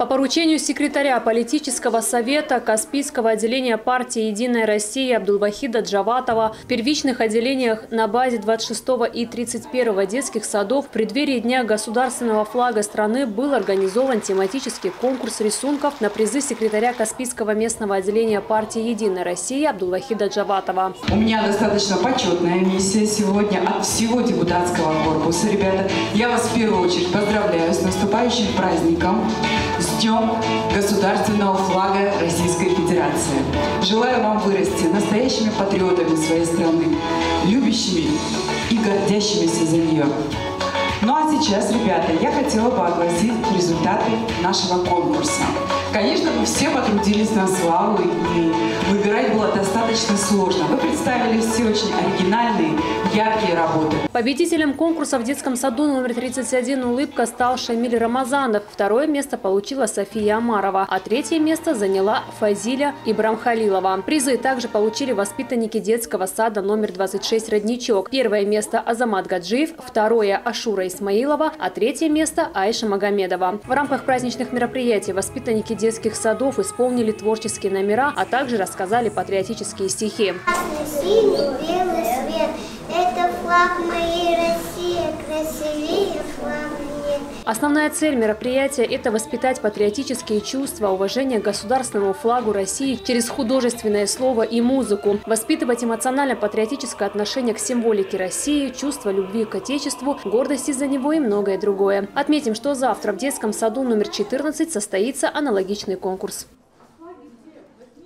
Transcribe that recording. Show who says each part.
Speaker 1: По поручению секретаря политического совета Каспийского отделения партии «Единая Россия» Абдулвахида Джаватова в первичных отделениях на базе 26 и 31 детских садов в преддверии Дня государственного флага страны был организован тематический конкурс рисунков на призы секретаря Каспийского местного отделения партии «Единая Россия» Абдулвахида Джаватова.
Speaker 2: У меня достаточно почетная миссия сегодня от всего депутатского корпуса. Ребята, я вас в первую очередь поздравляю с наступающим праздником, с Днем государственного флага Российской Федерации. Желаю вам вырасти настоящими патриотами своей страны, любящими и гордящимися за нее. Ну а сейчас, ребята, я хотела бы огласить результаты нашего конкурса. Конечно, вы все потрудились на славу, и выбирать было достаточно сложно. Вы представили все очень оригинальные, яркие работы.
Speaker 1: Победителем конкурса в детском саду номер 31 «Улыбка» стал Шамиль Рамазанов. Второе место получила София Амарова, а третье место заняла Фазиля Ибрамхалилова. Призы также получили воспитанники детского сада номер 26 «Родничок». Первое место Азамат Гаджиев, второе – Ашура Исмаилова, а третье место – Айша Магомедова. В рамках праздничных мероприятий воспитанники детских садов исполнили творческие номера, а также рассказали патриотические стихи.
Speaker 3: Синий, белый свет, это флаг моей
Speaker 1: Основная цель мероприятия – это воспитать патриотические чувства, уважение к государственному флагу России через художественное слово и музыку, воспитывать эмоционально-патриотическое отношение к символике России, чувство любви к Отечеству, гордости за него и многое другое. Отметим, что завтра в детском саду номер 14 состоится аналогичный конкурс.